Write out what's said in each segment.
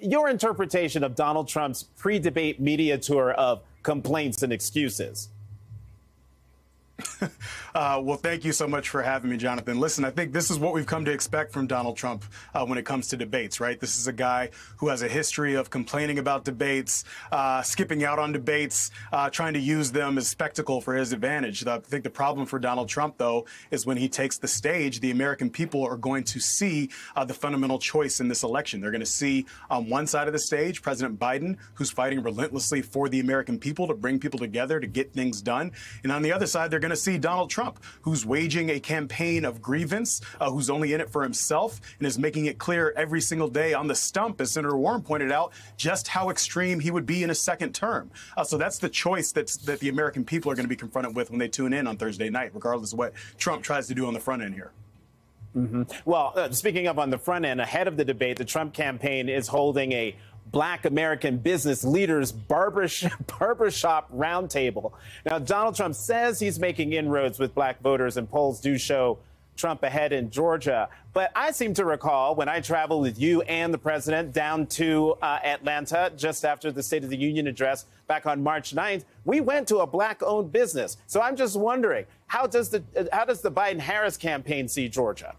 your interpretation of Donald Trump's pre debate media tour of complaints and excuses. uh, well, thank you so much for having me, Jonathan. Listen, I think this is what we've come to expect from Donald Trump uh, when it comes to debates, right? This is a guy who has a history of complaining about debates, uh, skipping out on debates, uh, trying to use them as spectacle for his advantage. I think the problem for Donald Trump, though, is when he takes the stage, the American people are going to see uh, the fundamental choice in this election. They're going to see on one side of the stage President Biden, who's fighting relentlessly for the American people to bring people together to get things done. And on the other side, they're going to see Donald Trump, who's waging a campaign of grievance, uh, who's only in it for himself, and is making it clear every single day on the stump, as Senator Warren pointed out, just how extreme he would be in a second term. Uh, so that's the choice that's, that the American people are going to be confronted with when they tune in on Thursday night, regardless of what Trump tries to do on the front end here. Mm-hmm. Well, uh, speaking of on the front end, ahead of the debate, the Trump campaign is holding a Black American business leaders barbershop, barbershop roundtable. Now, Donald Trump says he's making inroads with black voters, and polls do show Trump ahead in Georgia. But I seem to recall when I traveled with you and the president down to uh, Atlanta just after the State of the Union address back on March 9th, we went to a black owned business. So I'm just wondering, how does the, how does the Biden Harris campaign see Georgia?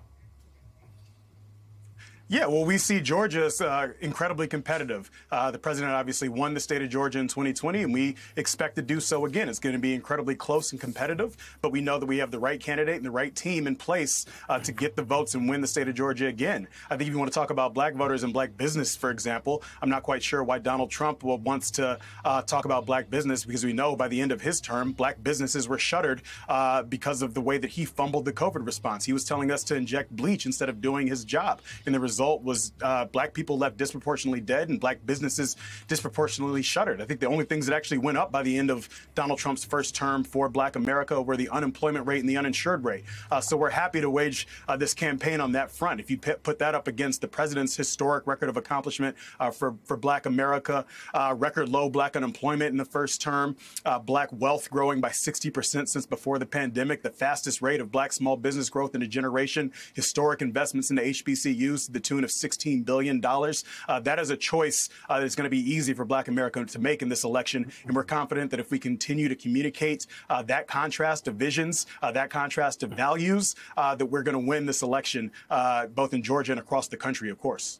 Yeah, well, we see Georgia as uh, incredibly competitive. Uh, the president obviously won the state of Georgia in 2020, and we expect to do so again. It's going to be incredibly close and competitive, but we know that we have the right candidate and the right team in place uh, to get the votes and win the state of Georgia again. I think if you want to talk about black voters and black business, for example, I'm not quite sure why Donald Trump wants to uh, talk about black business because we know by the end of his term, black businesses were shuttered uh, because of the way that he fumbled the COVID response. He was telling us to inject bleach instead of doing his job. And the result result was uh, black people left disproportionately dead and black businesses disproportionately shuttered. I think the only things that actually went up by the end of Donald Trump's first term for black America were the unemployment rate and the uninsured rate. Uh, so we're happy to wage uh, this campaign on that front. If you p- put that up against the president's historic record of accomplishment uh, for, for black America, uh, record low black unemployment in the first term, uh, black wealth growing by 60% since before the pandemic, the fastest rate of black small business growth in a generation, historic investments into HBCUs, the tune of $16 billion. Uh, that is a choice uh, that's going to be easy for black America to make in this election. And we're confident that if we continue to communicate uh, that contrast of visions, uh, that contrast of values, uh, that we're going to win this election, uh, both in Georgia and across the country, of course.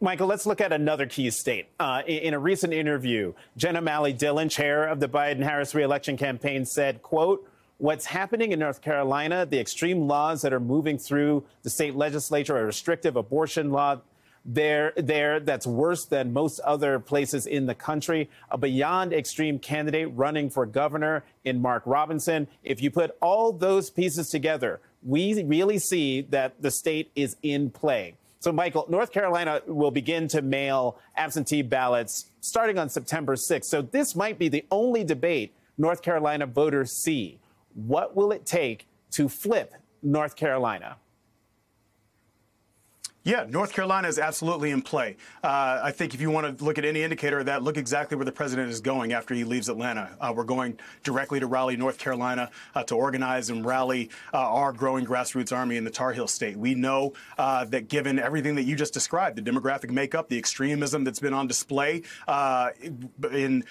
Michael, let's look at another key state. Uh, in a recent interview, Jen O'Malley Dillon, chair of the Biden-Harris reelection campaign, said, quote, what's happening in North Carolina, the extreme laws that are moving through the state legislature, a restrictive abortion law there, there that's worse than most other places in the country, a beyond extreme candidate running for governor in Mark Robinson. If you put all those pieces together, we really see that the state is in play. So, Michael, North Carolina will begin to mail absentee ballots starting on September 6th. So, this might be the only debate North Carolina voters see. What will it take to flip North Carolina? Yeah, North Carolina is absolutely in play. Uh, I think if you want to look at any indicator of that, look exactly where the president is going after he leaves Atlanta. Uh, we're going directly to Raleigh, North Carolina, uh, to organize and rally uh, our growing grassroots army in the Tar Heel State. We know uh, that given everything that you just described, the demographic makeup, the extremism that's been on display uh, in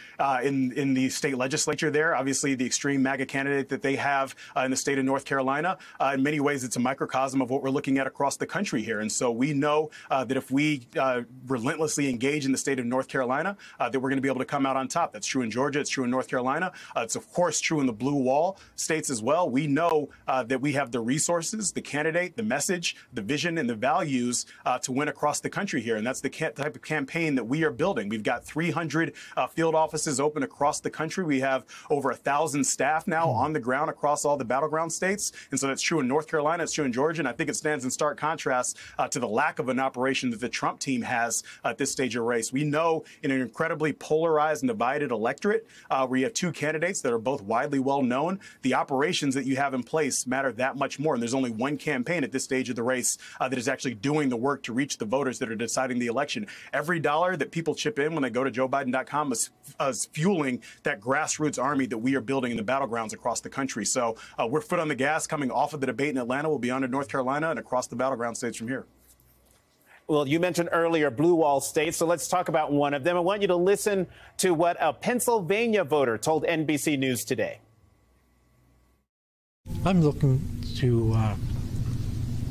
in in the state legislature, there, obviously the extreme MAGA candidate that they have in the state of North Carolina, in many ways, it's a microcosm of what we're looking at across the country here, and so we we know uh, that if we uh, relentlessly engage in the state of North Carolina, uh, that we're going to be able to come out on top. That's true in Georgia. It's true in North Carolina. Uh, it's, of course, true in the blue wall states as well. We know uh, that we have the resources, the candidate, the message, the vision, and the values uh, to win across the country here. And that's the type of campaign that we are building. We've got 300 field offices open across the country. We have over a thousand staff now on the ground across all the battleground states. And so that's true in North Carolina. It's true in Georgia. And I think it stands in stark contrast to the lack of an operation that the Trump team has at this stage of race. We know in an incredibly polarized and divided electorate uh, where you have two candidates that are both widely well known, the operations that you have in place matter that much more. And there's only one campaign at this stage of the race uh, that is actually doing the work to reach the voters that are deciding the election. Every dollar that people chip in when they go to joebiden.com is, is fueling that grassroots army that we are building in the battlegrounds across the country. So uh, we're foot on the gas coming off of the debate in Atlanta. We'll be on to North Carolina and across the battleground states from here. Well, you mentioned earlier blue wall states, so let's talk about one of them. I want you to listen to what a Pennsylvania voter told NBC News today. I'm looking to uh,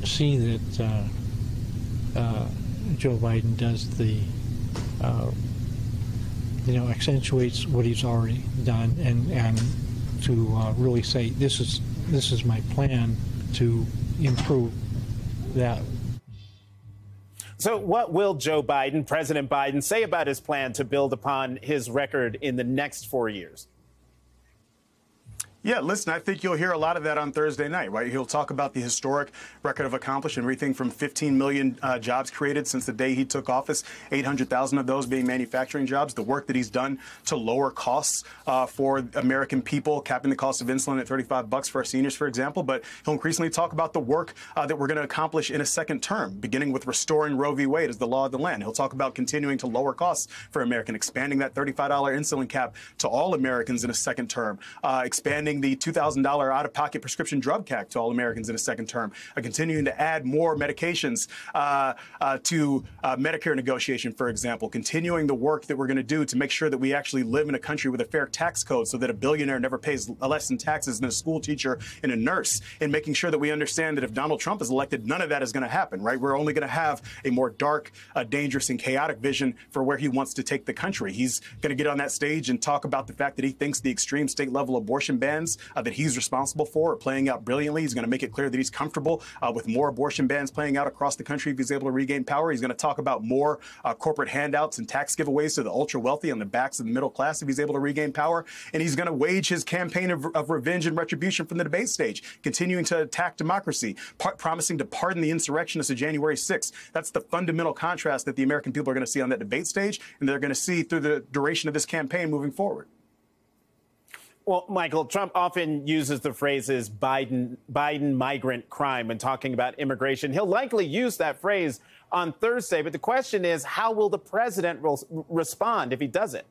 see that uh, uh, Joe Biden does the, uh, you know, accentuates what he's already done, and and to uh, really say this is this is my plan to improve that so, what will Joe Biden, President Biden, say about his plan to build upon his record in the next four years? Yeah, listen, I think you'll hear a lot of that on Thursday night, right? He'll talk about the historic record of accomplishment, everything from 15 million uh, jobs created since the day he took office, 800,000 of those being manufacturing jobs, the work that he's done to lower costs uh, for American people, capping the cost of insulin at 35 bucks for our seniors, for example. But he'll increasingly talk about the work uh, that we're going to accomplish in a second term, beginning with restoring Roe v. Wade as the law of the land. He'll talk about continuing to lower costs for American, expanding that $35 insulin cap to all Americans in a second term, uh, expanding the $2,000 out of pocket prescription drug cap to all Americans in a second term, uh, continuing to add more medications uh, uh, to uh, Medicare negotiation, for example, continuing the work that we're going to do to make sure that we actually live in a country with a fair tax code so that a billionaire never pays less in taxes than a school teacher and a nurse, and making sure that we understand that if Donald Trump is elected, none of that is going to happen, right? We're only going to have a more dark, uh, dangerous, and chaotic vision for where he wants to take the country. He's going to get on that stage and talk about the fact that he thinks the extreme state level abortion bans uh, that he's responsible for are playing out brilliantly. He's going to make it clear that he's comfortable uh, with more abortion bans playing out across the country if he's able to regain power. He's going to talk about more uh, corporate handouts and tax giveaways to the ultra wealthy on the backs of the middle class if he's able to regain power. And he's going to wage his campaign of, of revenge and retribution from the debate stage, continuing to attack democracy, par- promising to pardon the insurrectionists of January 6th. That's the fundamental contrast that the American people are going to see on that debate stage, and they're going to see through the duration of this campaign moving forward. Well, Michael, Trump often uses the phrases Biden, Biden migrant crime when talking about immigration. He'll likely use that phrase on Thursday, but the question is, how will the president respond if he does it?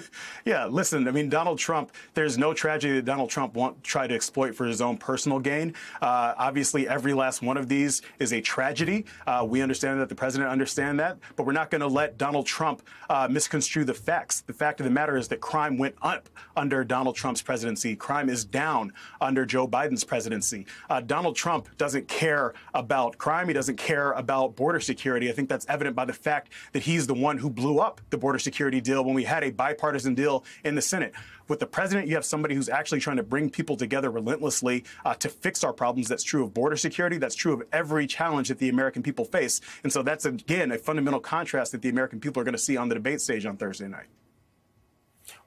yeah, listen, I mean, Donald Trump, there's no tragedy that Donald Trump won't try to exploit for his own personal gain. Uh, obviously, every last one of these is a tragedy. Uh, we understand that, the president understands that, but we're not going to let Donald Trump uh, misconstrue the facts. The fact of the matter is that crime went up under Donald Trump's presidency. Crime is down under Joe Biden's presidency. Uh, Donald Trump doesn't care about crime. He doesn't care about border security. I think that's evident by the fact that he's the one who blew up the border security deal when we had a bipartisan deal in the Senate. With the president, you have somebody who's actually trying to bring people together relentlessly uh, to fix our problems. That's true of border security. That's true of every challenge that the American people face. And so that's, again, a fundamental contrast that the American people are going to see on the debate stage on Thursday night.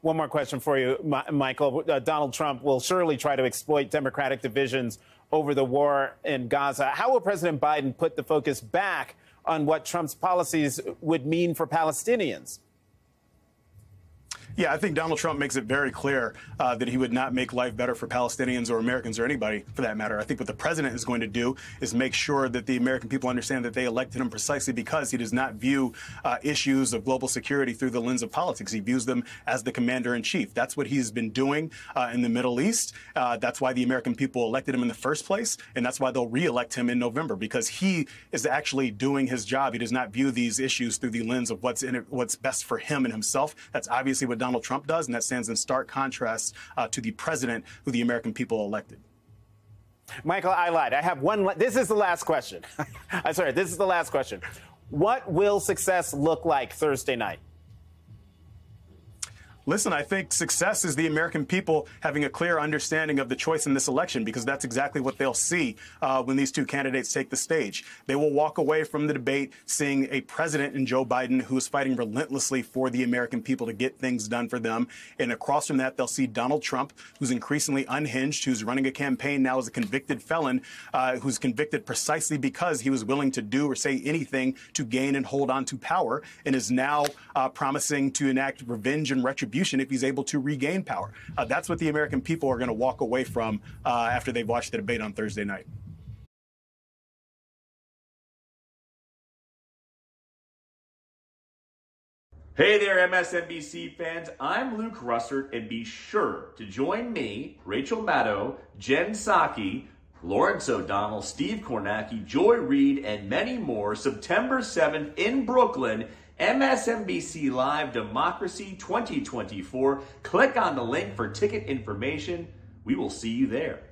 One more question for you, Michael. Uh, Donald Trump will surely try to exploit Democratic divisions over the war in Gaza. How will President Biden put the focus back on what Trump's policies would mean for Palestinians? Yeah, I think Donald Trump makes it very clear uh, that he would not make life better for Palestinians or Americans or anybody for that matter. I think what the president is going to do is make sure that the American people understand that they elected him precisely because he does not view uh, issues of global security through the lens of politics. He views them as the commander in chief. That's what he's been doing uh, in the Middle East. Uh, that's why the American people elected him in the first place, and that's why they'll reelect him in November because he is actually doing his job. He does not view these issues through the lens of what's in it, what's best for him and himself. That's obviously what Trump does, and that stands in stark contrast uh, to the president who the American people elected. Michael, I lied. I have one. This is the last question. I'm sorry. This is the last question. What will success look like Thursday night? Listen, I think success is the American people having a clear understanding of the choice in this election because that's exactly what they'll see uh, when these two candidates take the stage. They will walk away from the debate seeing a president in Joe Biden who is fighting relentlessly for the American people to get things done for them. And across from that, they'll see Donald Trump, who's increasingly unhinged, who's running a campaign now as a convicted felon, uh, who's convicted precisely because he was willing to do or say anything to gain and hold on to power, and is now uh, promising to enact revenge and retribution retribution if he's able to regain power. Uh, that's what the American people are going to walk away from uh, after they've watched the debate on Thursday night. Hey there, MSNBC fans. I'm Luke Russert, and be sure to join me, Rachel Maddow, Jen Psaki, Lawrence O'Donnell, Steve Kornacki, Joy Reid, and many more September 7th in Brooklyn. MSNBC Live Democracy 2024. Click on the link for ticket information. We will see you there.